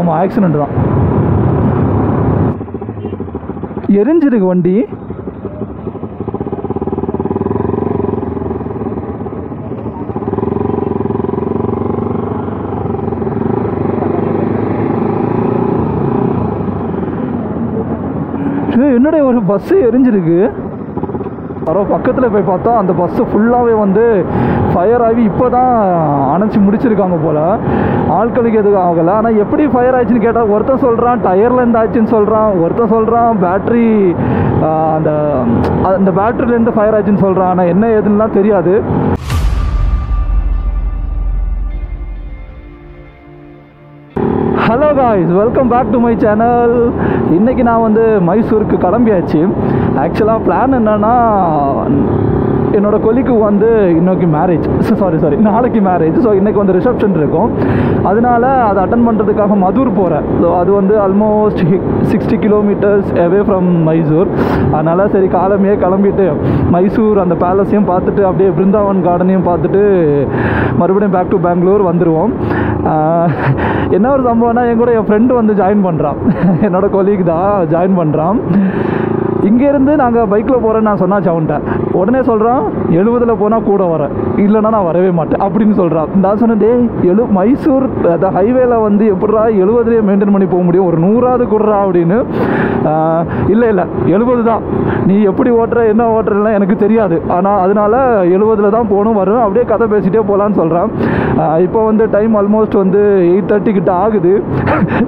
ஆமாம் ஆக்சிடெண்ட் தான். எரிஞ்சிருக்கு வண்டி. ஏய், என்னடா ஒரு பஸ்ஸு எரிஞ்சிருக்கு. அப்புறம் பக்கத்தில் போய் பார்த்தா அந்த பஸ்ஸு ஃபுல்லாகவே வந்து ஃபயர் ஆகி இப்போ தான் அணைச்சி முடிச்சிருக்காங்க போல். ஆட்களுக்கு எதுவும் ஆகலை. ஆனால் எப்படி ஃபயர் ஆயிடுச்சுன்னு கேட்டால் ஒருத்தன் சொல்கிறான் டயரில் இருந்து ஆச்சுன்னு சொல்கிறான் ஒருத்தன் சொல்கிறான் பேட்ரி அந்த அந்த பேட்டரியிலேருந்து ஃபயர் ஆச்சுன்னு சொல்கிறான் ஆனால் என்ன ஏதுன்னுலாம் தெரியாது. Hello guys welcome back to my channel இன்றைக்கி நான் வந்து மைசூருக்கு கிளம்பியாச்சு. ஆக்சுவலாக பிளான் என்னன்னா என்னோட கொலிக்கு வந்து இன்னைக்கு மேரேஜ் சாரி சாரி நாளைக்கு மேரேஜ் ஸோ இன்றைக்கி வந்து ரிசப்ஷன் இருக்கும். அதனால அதை அட்டன் பண்ணுறதுக்காக மதுர் போகிறேன் ஸோ அது வந்து almost sixty kilometres away from Mysore அதனால் சரி காலமே கிளம்பிட்டு மைசூர் அந்த பேலஸையும் பார்த்துட்டு அப்படியே பிருந்தாவன் கார்டனையும் பார்த்துட்டு மறுபடியும் பேக் டு பெங்களூர் வந்துடுவோம் என்ன ஒரு சம்பவம்னா என் கூட என் ஃப்ரெண்டு வந்து ஜாயின் பண்ணுறான் என்னோடய கொலீக் தான் ஜாயின் பண்ணுறான் இங்கேருந்து நாங்கள் பைக்கில் போகிறேன்னு நான் சொன்னாச்சு அவன்கிட்ட. உடனே சொல்கிறான் எழுபதில் போனால் கூட வரேன் இல்லைன்னா நான் வரவே மாட்டேன் அப்படின்னு சொல்கிறான் நான் சொன்னேன் டே எழு மைசூர் அந்த ஹைவேல வந்து எப்படா எழுபதுலேயே மெயின்டைன் பண்ணி போக முடியும்? ஒரு நூறாவது கொடுறா அப்படின்னு. இல்லை இல்லை எழுபது தான். நீ எப்படி ஓட்டுற என்ன ஓட்டுறலாம் எனக்கு தெரியாது. ஆனால் அதனால எழுபதில் தான் போகணும் வரும் அப்படியே கதை பேசிகிட்டே போகலான்னு சொல்கிறான் இப்போ வந்து டைம் ஆல்மோஸ்ட் வந்து எயிட் தேர்ட்டி கிட்ட ஆகுது.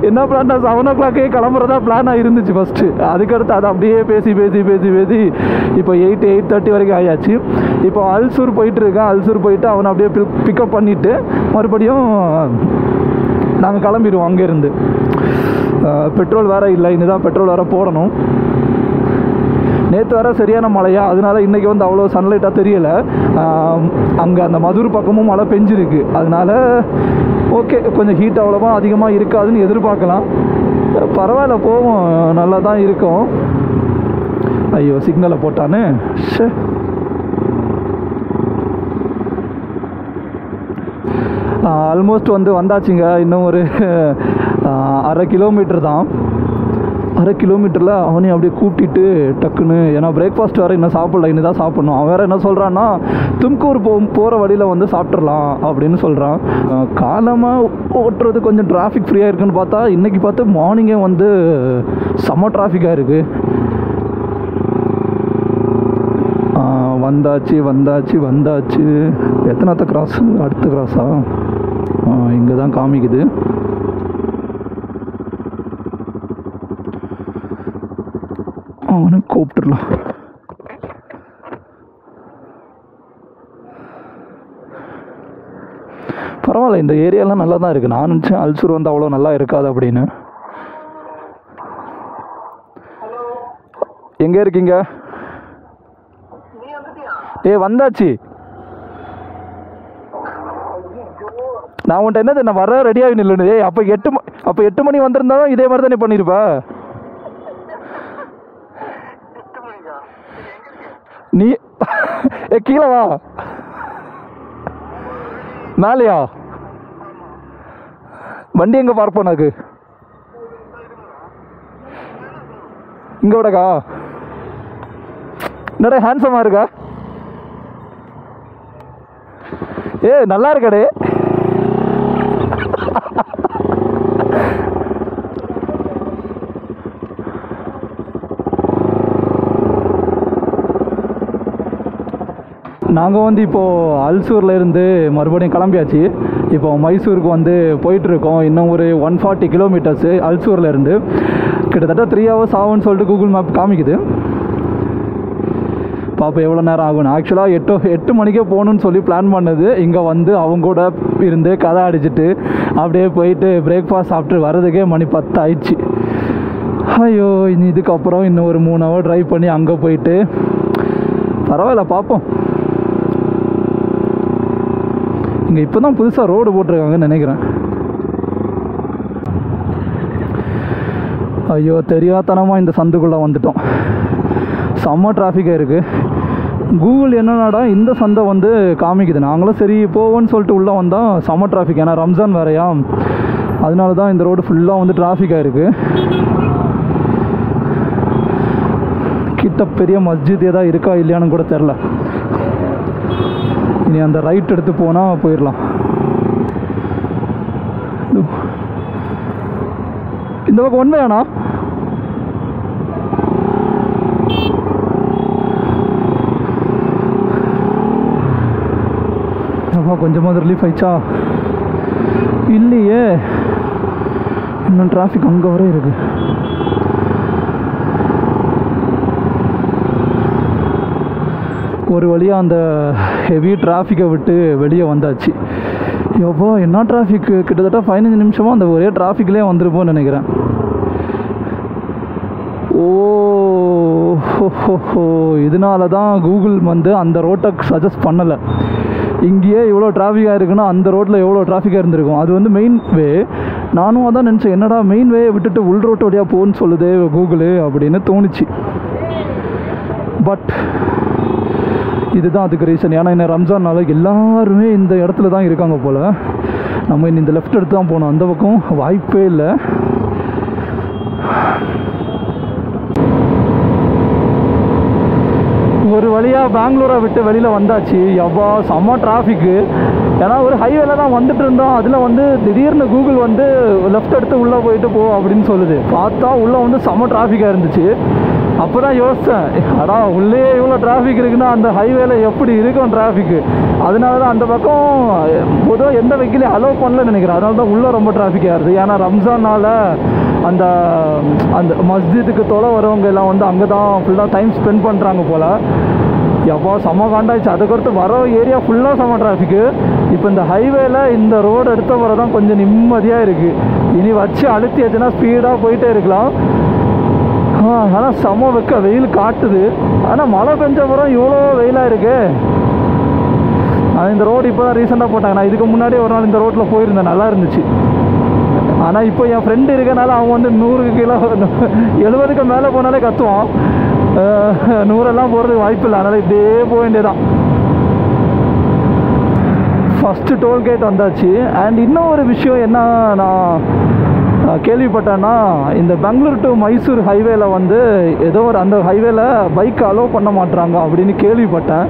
என்ன பிளான் நான் செவன் ஓ கிளாக்கே கிளம்புறதா பிளானாக இருந்துச்சு ஃபஸ்ட்டு அதுக்கடுத்து அதை அப்படியே பேசி பேசி பேசி பேசி இப்போ எயிட் எயிட் தேர்ட்டி வரைக்கும் ஆயாச்சு. இப்போ அல்சூர் போயிட்டு இருக்கேன் அல்சூர் போயிட்டு அவனை அப்படியே பிக்கப் பண்ணிவிட்டு மறுபடியும் நாங்கள் கிளம்பிடுவோம் அங்கேருந்து. பெட்ரோல் வேறு இல்லை. இனிதான் பெட்ரோல் வேறு போடணும். நேற்று வர சரியான மழையா? அதனால இன்றைக்கி வந்து அவ்வளோ சன்லைட்டாக தெரியலை. அங்கே அந்த மதுர் பக்கமும் மழை பெஞ்சிருக்கு. அதனால ஓகே கொஞ்சம் ஹீட் அவ்வளோவா அதிகமாக இருக்காதுன்னு எதிர்பார்க்கலாம். பரவாயில்ல போவோம். நல்லா தான் இருக்கும். ஐயோ சிக்னலை போட்டானே? ஷே ஆல்மோஸ்ட் வந்து வந்தாச்சுங்க. இன்னும் ஒரு அரை கிலோமீட்டர் தான். அரை கிலோமீட்டரில் அவனையும் அப்படியே கூட்டிட்டு டக்குன்னு ஏன்னா பிரேக்ஃபாஸ்ட் வேறு இன்னும் சாப்பிடல இன்னும் தான் சாப்பிட்ணும். அவன் வேறு என்ன சொல்கிறான்னா தும்கூர் போ போகிற வழியில் வந்து சாப்பிட்றலாம் அப்படின்னு சொல்கிறான் காலமாக ஓட்டுறது கொஞ்சம் டிராஃபிக் ஃப்ரீயாக இருக்குன்னு பார்த்தா இன்றைக்கி பார்த்து மார்னிங்கே வந்து செம்ம டிராஃபிக்காக இருக்குது வந்தாச்சு வந்தாச்சு வந்தாச்சு. எத்தனாத்த கிராஸ் அடுத்த கிராஸா இங்கே தான் காமிக்குது. அவனை கூப்பிட்டுடலாம். பரவாயில்ல இந்த ஏரியாலாம் நல்லா தான் இருக்குது நான் நினச்சேன் அல்சூர் வந்து அவ்வளோ நல்லா இருக்காது அப்படின்னு. எங்கே இருக்கீங்க? ஏய் வந்தாச்சு. நான் உன்ட்ட என்னது நான் வர ரெடியாகி நில்லுன்னு. ஏய் அப்போ எட்டு அப்போ எட்டு மணி வந்திருந்தாலும் இதே மாதிரி தானே பண்ணியிருப்ப நீ ஏ கீழே வா. மேலையா? வண்டி எங்கே பார்க் பண்ணாக்கு? இங்கே விடக்கா என்னடா ஹேண்ட்ஸமாக இருக்கா? ஏ நல்லா இருக்கடே. நாங்கள் வந்து இப்போது அல்சூரில் இருந்து மறுபடியும் கிளம்பியாச்சு. இப்போ மைசூருக்கு வந்து போயிட்டுருக்கோம். இன்னும் ஒரு ஒன் ஃபார்ட்டி கிலோமீட்டர்ஸு அல்சூரில் இருந்து. கிட்டத்தட்ட த்ரீ ஹவர்ஸ் ஆகும்னு சொல்லிட்டு கூகுள் மேப் காமிக்குது. பார்ப்போம் எவ்வளோ நேரம் ஆகும் ஆக்சுவலாக எட்டு எட்டு மணிக்கே போகணுன்னு சொல்லி பிளான் பண்ணது. இங்கே வந்து அவங்க கூட இருந்து கதை அடிச்சுட்டு அப்படியே போயிட்டு பிரேக்ஃபாஸ்ட் சாப்பிட்டு வர்றதுக்கே மணி பத்து ஆயிடுச்சு. ஐயோ இனி இதுக்கப்புறம் இன்னும் ஒரு மூணு ஹவர் ட்ரைவ் பண்ணி அங்கே போயிட்டு பரவாயில்ல பார்ப்போம் இங்கே இப்போ தான் புதுசாக ரோடு போட்டிருக்காங்கன்னு நினைக்கிறேன். ஐயோ தெரியாதனமாக இந்த சந்துக்குள்ளே வந்துட்டோம். செம்ம டிராஃபிக்காக இருக்குது கூகுள் என்னன்னாடா இந்த சந்தை வந்து காமிக்குது. நாங்களும் சரி போவோன்னு சொல்லிட்டு உள்ளே வந்தால் செம்ம டிராஃபிக் ஏன்னா ரம்ஜான் வேறையா? அதனால தான் இந்த ரோடு ஃபுல்லாக வந்து டிராஃபிக்காக இருக்குது கிட்ட பெரிய மஸ்ஜித் ஏதாவது இருக்கா இல்லையான்னு கூட தெரில இனி அந்த ரைட் எடுத்து போனால் போயிடலாம். இந்த பக்கம் ஒன்று வேணா அப்பா கொஞ்சமாவது ரிலீஃப் ஆயிடுச்சா? இல்லையே. இன்னும் டிராஃபிக் அங்கே வரை இருக்கு. ஒரு வழியாக அந்த ஹெவி டிராஃபிக்கை விட்டு வெளியே வந்தாச்சு. எவ்வளோ என்ன டிராஃபிக் கிட்டத்தட்ட பதினஞ்சு நிமிஷமாக அந்த ஒரே டிராஃபிக்லேயே வந்துருப்போம்னு நினைக்கிறேன். ஓ ஹோ, ஹோ. இதனால தான் கூகுள் வந்து அந்த ரோட்டை சஜஸ்ட் பண்ணலை. இங்கேயே இவ்வளோ டிராஃபிக்காக இருக்குன்னா அந்த ரோட்டில் எவ்வளோ டிராஃபிக்காக இருந்திருக்கும்? அது வந்து மெயின் வே நானும் அதான் நினச்சேன் என்னடா மெயின் வேயை விட்டுட்டு உள் ரோட்டு வழியாக போன்னு சொல்லுது கூகுளு அப்படின்னு தோணுச்சு. பட் இதுதான் அதுக்கு ரீசன் ஏன்னா என்ன ரம்ஜான்னால எல்லாருமே இந்த இடத்துல தான் இருக்காங்க போல். நம்ம இந்த லெஃப்ட் எடுத்து தான் போகணும். அந்த பக்கம் வாய்ப்பே இல்லை ஒரு வழியாக பெங்களூரை விட்டு வெளியில் வந்தாச்சு. எவ்வளோ செம்ம டிராஃபிக்கு ஏன்னா ஒரு ஹைவேல தான் வந்துட்டு இருந்தோம். அதில் வந்து திடீர்னு கூகுள் வந்து லெஃப்ட் எடுத்து உள்ளே போயிட்டு போ அப்படின்னு சொல்லுது. பார்த்தா உள்ளே வந்து செம்ம டிராஃபிக்காக இருந்துச்சு. அப்போ தான் யோசித்தேன் அடா உள்ளே இவ்வளோ டிராஃபிக் இருக்குன்னா அந்த ஹைவேல எப்படி இருக்கும் டிராஃபிக்கு அதனால தான் அந்த பக்கம் பொதுவாக எந்த வெஹிக்கிளையும் அலோவ் பண்ணலன்னு நினைக்கிறேன். அதனால தான் உள்ளே ரொம்ப டிராஃபிக்காக இருக்குது ஏன்னா ரம்ஜானால் அந்த அந்த மஸ்ஜிதுக்கு தொலை வரவங்க எல்லாம் வந்து அங்கே தான் ஃபுல்லாக டைம் ஸ்பெண்ட் பண்ணுறாங்க போல். எப்போ செம்ம காண்டாயிடுச்சு அதுக்கடுத்து வர ஏரியா ஃபுல்லாக செம்ம டிராஃபிக்கு இப்போ இந்த ஹைவேல இந்த ரோடு எடுத்த வர தான் கொஞ்சம் நிம்மதியாக இருக்குது இனி வச்சு அழுத்தியாச்சுன்னா ஸ்பீடாக போயிட்டே இருக்கலாம். ஆனால் செம வெக்க வெயில் காட்டுது. ஆனால் மழை பெஞ்ச பிறகு இவ்வளோ வெயிலாக இருக்கு. ஆனால் இந்த ரோடு இப்போ தான் ரீசெண்டாக போட்டாங்க. நான் இதுக்கு முன்னாடி ஒரு நாள் இந்த ரோட்டில் போயிருந்தேன். நல்லா இருந்துச்சு. ஆனால் இப்போ என் ஃப்ரெண்டு இருக்கனால அவன் வந்து நூறுக்கு கிலோ எழுபதுக்கு மேலே போனாலே கத்துவான். நூறெல்லாம் போகிறதுக்கு வாய்ப்பு இல்லை. அதனால் இப்படியே போக வேண்டியதான் ஃபஸ்ட்டு டோல்கேட் வந்தாச்சு. அண்ட் இன்னும் ஒரு விஷயம் என்ன நான் கேள்விப்பட்டேன்னா இந்த பெங்களூர் டு மைசூர் ஹைவேல வந்து ஏதோ ஒரு அந்த ஹைவேல பைக் அலோவ் பண்ண மாட்டுறாங்க அப்படின்னு கேள்விப்பட்டேன்.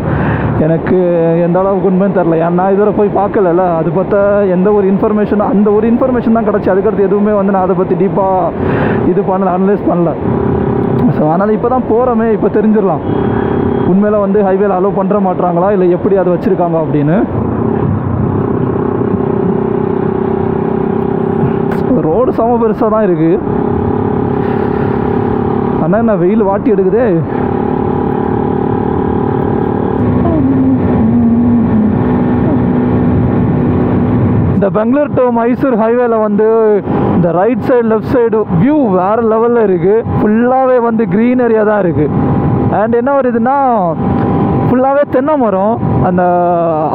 எனக்கு எந்த அளவுக்கு உண்மைன்னு தெரில ஏன்னா இதுவரை போய் பார்க்கலல்ல. அது பற்ற எந்த ஒரு இன்ஃபர்மேஷனும் அந்த ஒரு இன்ஃபர்மேஷன் தான் கிடச்சி. அதுக்கடுத்து எதுவுமே வந்து நான் அதை பற்றி டீப்பாக இது பண்ணல அனலைஸ் பண்ணல. ஸோ அதனால் இப்போ தான் போகிறோமே இப்போ தெரிஞ்சிடலாம். உண்மையில் வந்து ஹைவேல அலோவ் பண்ணுற மாட்டுறாங்களா இல்லை எப்படி அதை வச்சுருக்காங்க அப்படின்னு? ரோடு சம பெருசாக தான் இருக்குது ஆனால் என்ன வெயில் வாட்டி எடுக்குதே? இந்த பெங்களூர் டு மைசூர் ஹைவேல வந்து இந்த right side left side view வேறு லெவலில் இருக்குது ஃபுல்லாகவே வந்து க்ரீனரியாக தான் இருக்குது அண்ட் என்ன வருதுன்னா ஃபுல்லாகவே தென்னை மரம். அந்த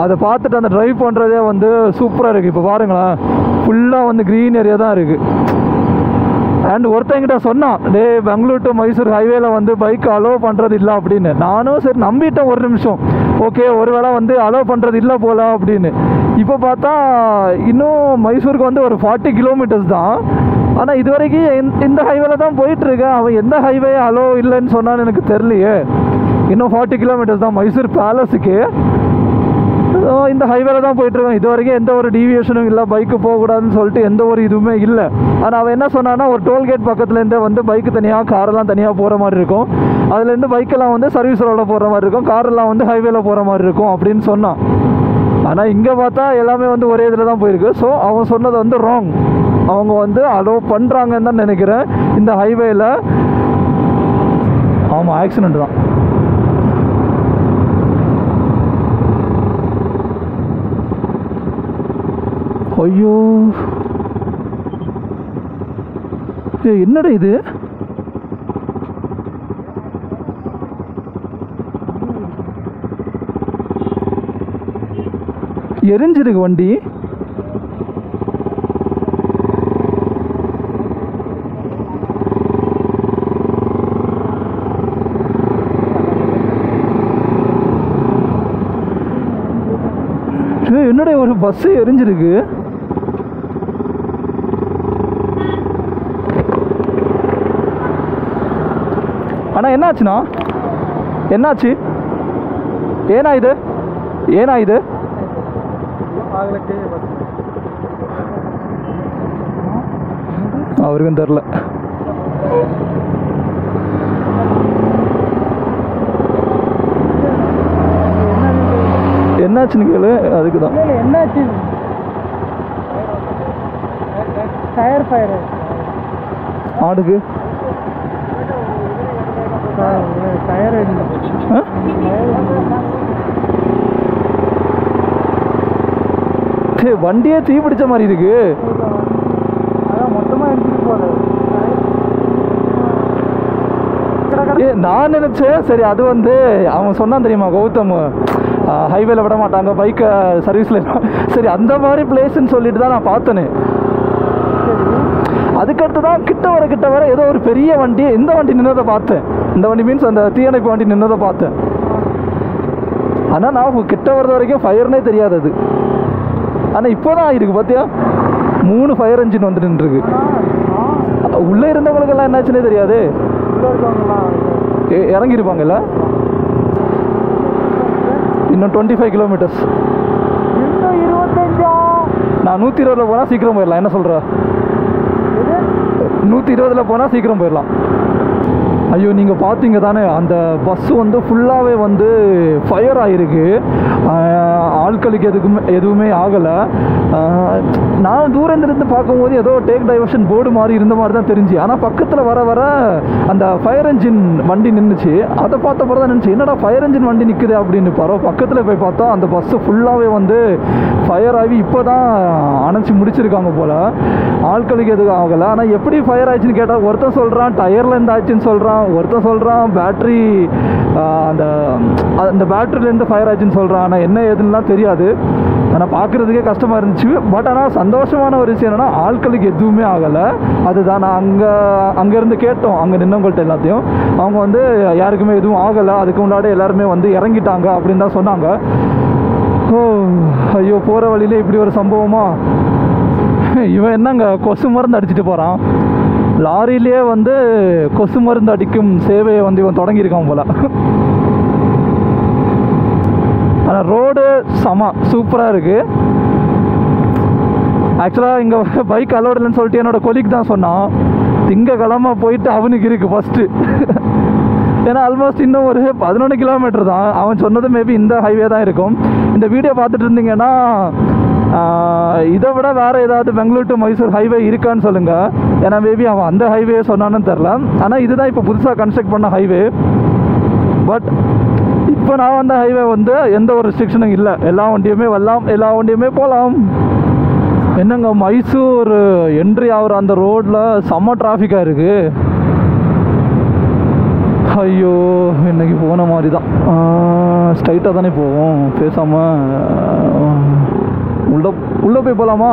அதை பார்த்துட்டு அந்த ட்ரைவ் பண்ணுறதே வந்து சூப்பராக இருக்குது இப்போ பாருங்களேன். ஃபுல்லாக வந்து க்ரீன் ஏரியா தான் இருக்குது அண்ட் ஒருத்தங்கிட்ட சொன்னான் டே பெங்களூர் டு மைசூர் ஹைவேல வந்து பைக் அலோவ் பண்ணுறது இல்லை அப்படின்னு. நானும் சரி நம்பிட்டேன் ஒரு நிமிஷம். ஓகே ஒருவேளை வந்து அலோவ் பண்ணுறது இல்லை போல அப்படின்னு. இப்போ பார்த்தா இன்னும் மைசூருக்கு வந்து ஒரு ஃபார்ட்டி கிலோமீட்டர்ஸ் தான். ஆனால் இது வரைக்கும் இந்த- இந்த ஹைவேல தான் போயிட்டுருக்கேன். அவன் எந்த ஹைவே அலோ இல்லைன்னு சொன்னான்னு எனக்கு தெரியலையே. இன்னும் ஃபார்ட்டி கிலோமீட்டர்ஸ் தான் மைசூர் பேலஸுக்கு இந்த ஹைவேல தான் போயிட்டுருக்கோம் இது வரைக்கும் எந்த ஒரு டீவியேஷனும் இல்லை பைக்கு போகக்கூடாதுன்னு சொல்லிட்டு எந்த ஒரு இதுவுமே இல்லை. ஆனால் அவன் என்ன சொன்னான்னா ஒரு டோல்கேட் பக்கத்துலேருந்தே வந்து பைக்கு தனியாக காரெல்லாம் தனியாக போகிற மாதிரி இருக்கும். அதுலேருந்து பைக்கெல்லாம் வந்து சர்வீஸ் ரோடில் போகிற மாதிரி இருக்கும். காரெல்லாம் வந்து ஹைவேல போகிற மாதிரி இருக்கும் அப்படின்னு சொன்னான். ஆனால் இங்கே பார்த்தா எல்லாமே வந்து ஒரே இதில் தான் போயிருக்கு. ஸோ அவன் சொன்னது வந்து ராங் அவங்க வந்து அலோவ் பண்ணுறாங்கன்னு தான் நினைக்கிறேன். இந்த ஹைவேயில் ஆமாம் ஆக்சிடெண்ட் தான். ஐயோ. என்னடா இது? எரிஞ்சிருக்கு வண்டி. என்னுடைய ஒரு பஸ்ஸு எரிஞ்சிருக்கு? அண்ணா என்னாச்சுண்ணா? என்னாச்சு? ஏனா இது? ஏனா இது? அவருக்கும் தெரில. என்னாச்சுன்னு கேளு அதுக்கு தான் என்னாச்சு? டயர் ஃபயர் ஆடுக்கு. டயர் டேய், வண்டியே தீ பிடிச்ச மாதிரி இருக்கு. நான் நினைச்சேன் சரி அது வந்து அவன் சொன்னான் தெரியுமா கௌதம்? ஹைவேல விட மாட்டாங்க பைக்கை சர்வீஸில் சரி அந்த மாதிரி பிளேஸ்ன்னு சொல்லிட்டு தான் நான் பார்த்தேனே. அதுக்கடுத்து தான் கிட்ட வர கிட்ட வர ஏதோ ஒரு பெரிய வண்டி இந்த வண்டி நின்னதை பார்த்தேன். இந்த வண்டி மீன்ஸ் அந்த தீயணைப்பு வண்டி நின்னதை பார்த்தேன். ஆனால் நான் கிட்ட வர்றது வரைக்கும் ஃபயர்னே தெரியாது அது ஆனால் இப்போ தான் ஆகிருக்கு பார்த்தியா மூணு ஃபயர் இன்ஜின் வந்துட்டு நின்றுருக்கு. உள்ளே இருந்தவங்களுக்கெல்லாம் என்னாச்சுன்னே தெரியாது. இறங்கியிருப்பாங்கல்ல? இன்னும் டுவெண்ட்டி ஃபைவ் கிலோமீட்டர்ஸ் நான் நூற்றி இருபதில் போனால் சீக்கிரம் போயிடலாம் என்ன சொல்கிற நூற்றி இருபதில் போனால் சீக்கிரம் போயிடலாம் ஐயோ நீங்கள் பார்த்தீங்க தானே? அந்த பஸ் வந்து ஃபுல்லாகவே வந்து ஃபயர் ஆகிருக்கு ஆட்களுக்கு எதுக்குமே எதுவுமே ஆகலை. நான் தூரந்திருந்து பார்க்கும்போது ஏதோ டேக் டைவர்ஷன் போர்டு மாதிரி இருந்த மாதிரி தான் தெரிஞ்சு. ஆனால் பக்கத்தில் வர வர அந்த ஃபயர் என்ஜின் வண்டி நின்றுச்சு அதை பார்த்த பிறகு தான் நினச்சி என்னடா ஃபயர் என்ஜின் வண்டி நிற்குது அப்படின்னு பரவ பக்கத்தில் போய் பார்த்தா அந்த பஸ்ஸு ஃபுல்லாகவே வந்து ஃபயர் ஆகி இப்போ தான் அணைச்சி முடிச்சிருக்காங்க போல். ஆட்களுக்கு எதுவும் ஆகலை. ஆனால் எப்படி ஃபயர் ஆச்சுன்னு கேட்டால் ஒருத்தன் சொல்கிறான் டயரில் ஆச்சுன்னு சொல்கிறான் ஒருத்தன் சொல்கிறான் பேட்ரி அந்த அந்த பேட்டரியிலேருந்து ஃபயர் ஆச்சுன்னு சொல்கிறான் ஆனால் என்ன ஏதுன்னுலாம் தெரியாது. ஆனால் பார்க்குறதுக்கே கஷ்டமாக இருந்துச்சு. பட் ஆனால் சந்தோஷமான ஒரு விஷயம் என்னென்னா ஆட்களுக்கு எதுவுமே ஆகலை. அதுதான் நான் அங்கே அங்கேருந்து கேட்டோம். அங்கே நின்னவங்கள்ட்ட எல்லாத்தையும். அவங்க வந்து யாருக்குமே எதுவும் ஆகலை. அதுக்கு முன்னாடி எல்லாருமே வந்து இறங்கிட்டாங்க அப்படின்னு தான் சொன்னாங்க. ஓ ஐயோ போகிற வழியில் இப்படி ஒரு சம்பவமா? இவன் என்னங்க கொசு மருந்து அடிச்சுட்டு போகிறான் லாரியிலேயே வந்து கொசு மருந்து அடிக்கும் சேவையை வந்து இவன் தொடங்கியிருக்கான் போல. ஆனால் ரோடு செம சூப்பராக இருக்குது ஆக்சுவலாக இங்கே பைக் அலோட் இல்லைன்னு சொல்லிட்டு என்னோடய கொலிக் தான் சொன்னான். திங்கக்கிழமை போயிட்டு அவனுக்கு இருக்குது ஃபஸ்ட்டு ஏன்னா ஆல்மோஸ்ட் இன்னும் ஒரு பதினொன்று கிலோமீட்டர் தான். அவன் சொன்னது மேபி இந்த ஹைவே தான் இருக்கும். இந்த வீடியோ பார்த்துட்டு இருந்தீங்கன்னா இதை விட வேறு ஏதாவது பெங்களூர் டு மைசூர் ஹைவே இருக்கான்னு சொல்லுங்கள் ஏன்னா மேபி அவன் அந்த ஹைவே சொன்னான்னு தெரில ஆனால் இதுதான் இப்போ புதுசாக கன்ஸ்ட்ரக்ட் பண்ண ஹைவே பட் இப்போ நான் வந்த ஹைவே வந்து எந்த ஒரு ரெஸ்ட்ரிக்ஷனும் இல்லை. எல்லா வண்டியுமே வரலாம் எல்லா வண்டியுமே போகலாம் என்னங்க மைசூர் என்ட்ரி ஆகிற அந்த ரோட்டில் செம்ம டிராஃபிக்காக இருக்குது ஐயோ இன்னைக்கு போன மாதிரி தான் ஸ்ட்ரைட்டாக தானே போவோம் பேசாமல் உள்ள உள்ளே போய் போகலாமா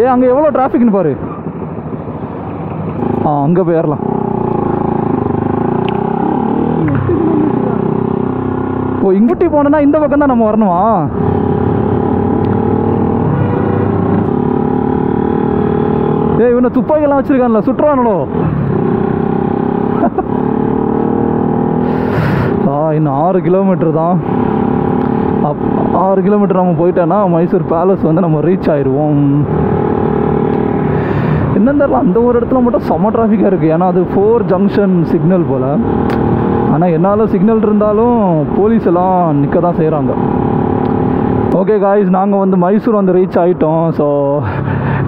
ஏ அங்கே எவ்வளோ டிராஃபிக்னு பாரு. ஆ அங்கே போயிடலாம் ஓ இங்குட்டி போனோன்னா இந்த பக்கம் தான் நம்ம வரணுமா? ஏ இவனை துப்பாக்கியெல்லாம் வச்சிருக்கான்ல சுற்றுவானோ இன்னும் ஆறு கிலோமீட்டர் தான். அப் ஆறு கிலோமீட்டர் நம்ம போயிட்டோன்னா மைசூர் பேலஸ் வந்து நம்ம ரீச் ஆயிடுவோம் என்னன்னு தெரில அந்த ஒரு இடத்துல மட்டும் செம்ம டிராஃபிக்காக இருக்குது ஏன்னா அது ஃபோர் ஜங்ஷன் சிக்னல் போல். ஆனால் என்னால் சிக்னல் இருந்தாலும் போலீஸ் எல்லாம் நிற்க தான் செய்கிறாங்க ஓகே காய்ஸ் நாங்கள் வந்து மைசூர் வந்து ரீச் ஆகிட்டோம் ஸோ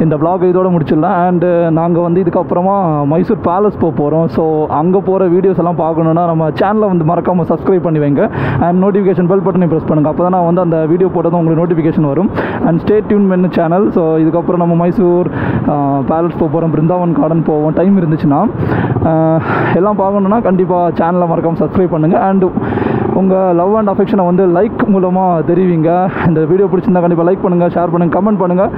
இந்த vlog இதோட முடிச்சிடலாம். அண்டு uh, நாங்கள் வந்து இதுக்கப்புறமா மைசூர் பேலஸ் போக போகிறோம் ஸோ அங்கே போகிற வீடியோஸ் எல்லாம் பார்க்கணுன்னா நம்ம சேனலை வந்து மறக்காமல் சப்ஸ்கிரைப் பண்ணி வைங்க. அண்ட் நோட்டிஃபிகேஷன் பெல் பட்டனை ப்ரெஸ் பண்ணுங்கள் அப்போ தான் நான் வந்து அந்த வீடியோ போட்டதும் உங்களுக்கு நோட்டிஃபிகேஷன் வரும். அண்ட் ஸ்டே டியூன் மென்னு சேனல் ஸோ இதுக்கப்புறம் நம்ம மைசூர் பேலஸ் போக போகிறோம் பிருந்தாவன் கார்டன் போவோம். டைம் இருந்துச்சுன்னா uh, எல்லாம் பார்க்கணுன்னா கண்டிப்பாக சேனலை மறக்காமல் சப்ஸ்கிரைப் பண்ணுங்கள் அண்டு உங்கள் லவ் அண்ட் அஃபெக்ஷனை வந்து லைக் மூலமாக தெரிவிங்க. இந்த வீடியோ பிடிச்சிருந்தா கண்டிப்பாக லைக் பண்ணுங்கள் ஷேர் பண்ணுங்கள் கமெண்ட் பண்ணுங்கள்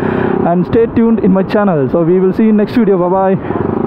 and stay tune tuned in my channel. So we will see you next video. Bye bye